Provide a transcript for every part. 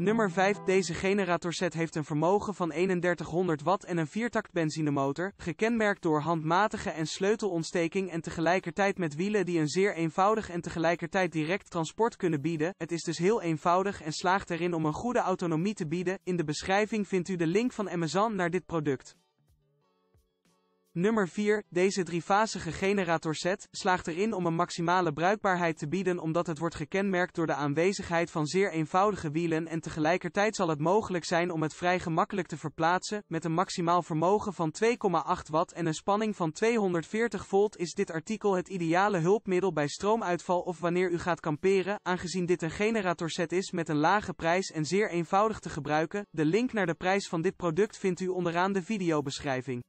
Nummer 5. Deze generatorset heeft een vermogen van 3100 watt en een viertakt benzinemotor, gekenmerkt door handmatige en sleutelontsteking en tegelijkertijd met wielen die een zeer eenvoudig en tegelijkertijd direct transport kunnen bieden. Het is dus heel eenvoudig en slaagt erin om een goede autonomie te bieden. In de beschrijving vindt u de link van Amazon naar dit product. Nummer 4. Deze driefasige generatorset slaagt erin om een maximale bruikbaarheid te bieden omdat het wordt gekenmerkt door de aanwezigheid van zeer eenvoudige wielen en tegelijkertijd zal het mogelijk zijn om het vrij gemakkelijk te verplaatsen. Met een maximaal vermogen van 2,8 watt en een spanning van 240 volt is dit artikel het ideale hulpmiddel bij stroomuitval of wanneer u gaat kamperen, aangezien dit een generatorset is met een lage prijs en zeer eenvoudig te gebruiken. De link naar de prijs van dit product vindt u onderaan de videobeschrijving.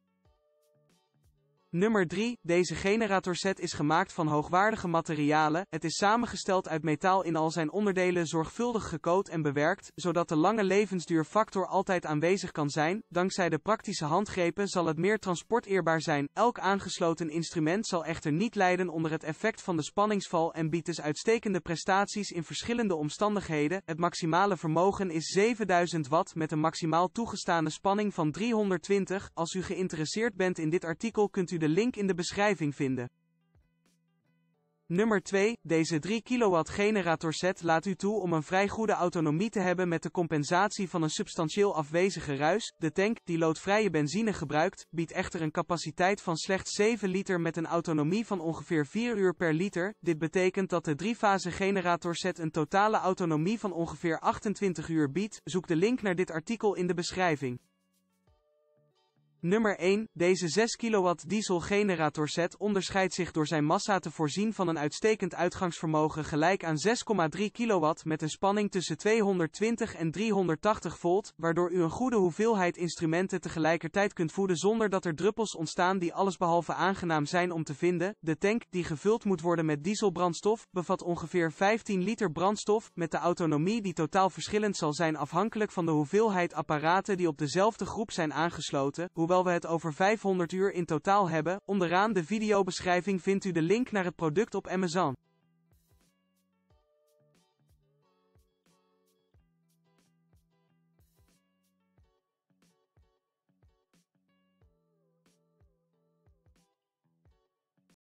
Nummer 3. Deze generatorset is gemaakt van hoogwaardige materialen. Het is samengesteld uit metaal in al zijn onderdelen zorgvuldig gecoat en bewerkt, zodat de lange levensduurfactor altijd aanwezig kan zijn. Dankzij de praktische handgrepen zal het meer transporteerbaar zijn. Elk aangesloten instrument zal echter niet lijden onder het effect van de spanningsval en biedt dus uitstekende prestaties in verschillende omstandigheden. Het maximale vermogen is 7000 watt met een maximaal toegestane spanning van 320. Als u geïnteresseerd bent in dit artikel kunt u de link in de beschrijving vinden. Nummer 2. Deze 3 kW generatorset laat u toe om een vrij goede autonomie te hebben met de compensatie van een substantieel afwezige ruis. De tank, die loodvrije benzine gebruikt, biedt echter een capaciteit van slechts 7 liter met een autonomie van ongeveer 4 uur per liter. Dit betekent dat de driefase generatorset een totale autonomie van ongeveer 28 uur biedt. Zoek de link naar dit artikel in de beschrijving. Nummer 1. Deze 6 kW diesel generatorset onderscheidt zich door zijn massa te voorzien van een uitstekend uitgangsvermogen gelijk aan 6,3 kW met een spanning tussen 220 en 380 volt, waardoor u een goede hoeveelheid instrumenten tegelijkertijd kunt voeden zonder dat er druppels ontstaan die allesbehalve aangenaam zijn om te vinden. De tank, die gevuld moet worden met dieselbrandstof, bevat ongeveer 15 liter brandstof, met de autonomie die totaal verschillend zal zijn afhankelijk van de hoeveelheid apparaten die op dezelfde groep zijn aangesloten, hoewel we het over 500 uur in totaal hebben. Onderaan de videobeschrijving vindt u de link naar het product op Amazon.